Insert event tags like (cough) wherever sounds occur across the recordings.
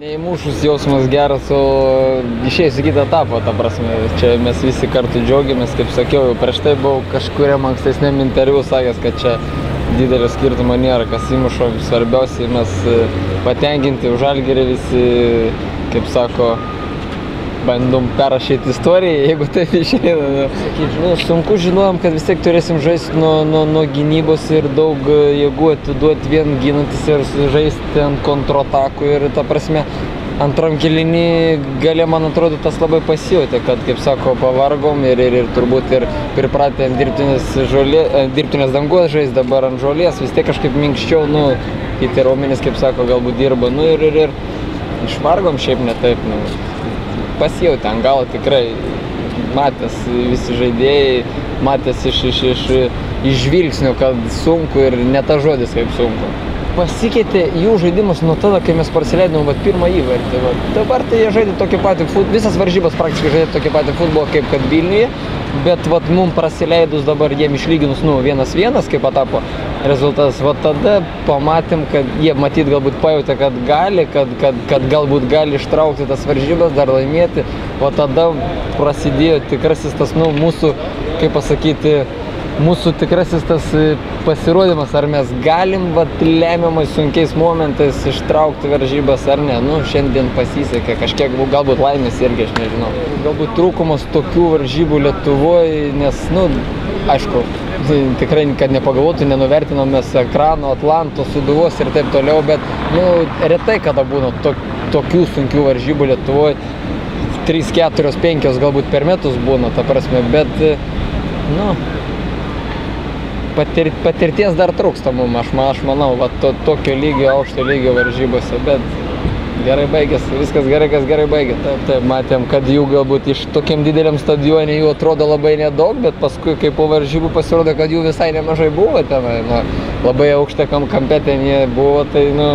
Neįmušus jausmas geras, o išėjus į kitą etapą, ta prasme. Čia mes visi kartu džiaugiamės, kaip sakiau, jau prieš tai buvau kažkuriam ankstesniam interviu sakęs, kad čia didelio skirtumo nėra, kas įmušo, svarbiausiai mes e, patenkinti už žalgerį visi, kaip sako, bandom perrašyti istoriją, (laughs) jeigu taip išeina. Nu, sunku žinojom, kad vis tiek turėsim žaisti nuo, nuo, nuo gynybos ir daug e, jėgų atiduoti vien ginantis ir žaisti ant kontrotakų ir ta prasme. Antram kilinį gale, man atrodo, tas labai pasijutė, kad, kaip sako, pavargom ir, ir, ir turbūt ir pripratę ant dirbtinės, žolė, ant dirbtinės dangos žaisti dabar ant žolės, vis tiek kažkaip minkščiau, nu, kiti raumenys, kaip sako, galbūt dirba, nu ir, ir, ir išvargom šiaip ne taip, nu, pasijutė ant galo tikrai, matęs visi žaidėjai, matęs iš, iš, iš, iš žvilgsnių, kad sunku ir ne ta žodis kaip sunku pasikeitė jų žaidimas nuo tada, kai mes prasileidom vat, pirmą įvartį. Vat. Dabar tai jie žaidė tokį patį futbolą, visas varžybas praktiškai žaidė tokį patį futbolą kaip kad Vilniuje, bet vat, mums prasileidus dabar jiem išlyginus, nu, vienas vienas, kaip patapo rezultatas, va tada pamatėm, kad jie matyt galbūt pajutė, kad gali, kad, kad, kad galbūt gali ištraukti tas varžybas, dar laimėti, o tada prasidėjo tikrasis tas, nu, mūsų, kaip pasakyti, mūsų tikrasis tas e, pasirodymas, ar mes galim vat, lemiamais sunkiais momentais ištraukti varžybas ar ne. Nu, šiandien pasisekė, kažkiek galbūt laimės irgi, aš nežinau. Galbūt trūkumas tokių varžybų Lietuvoje, nes, nu, aišku, tikrai, kad nepagalvotų, nenuvertinom mes ekrano, Atlanto, Suduvos ir taip toliau, bet, nu, retai kada būna to, tokių sunkių varžybų Lietuvoje. 3, 4, 5 galbūt per metus būna, ta prasme, bet, nu, patir, patirties dar trūksta mum, aš, aš manau, va, to, tokio lygio, aukšto lygio varžybose, bet gerai baigėsi, viskas gerai, kas gerai baigė. Taip, taip, matėm, kad jų galbūt iš tokiam dideliam stadione jų atrodo labai nedaug, bet paskui, kai po varžybų pasirodė, kad jų visai nemažai buvo ten, nu, labai aukšta kam kampe ten jie buvo, tai, nu,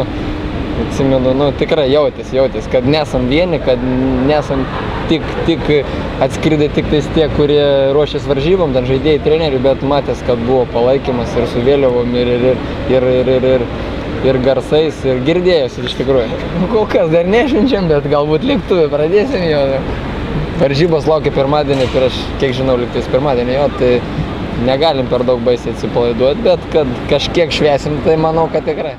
atsimenu, nu, tikrai jautės, jautės, kad nesam vieni, kad nesam tik, tik atskridai tik tais tie, kurie ruošės varžybom, ten žaidėjai, treneriai, bet matęs, kad buvo palaikymas ir su vėliavom ir, ir, ir, ir, ir, ir, ir garsais, ir girdėjosi iš tikrųjų. Nu, kol kas dar nešvenčiam, bet galbūt lėktuvė pradėsim jo. Varžybos laukia pirmadienį, prieš, kiek žinau, liktais pirmadienį jo, tai negalim per daug baisiai atsipalaiduoti, bet kad kažkiek šviesim, tai manau, kad tikrai.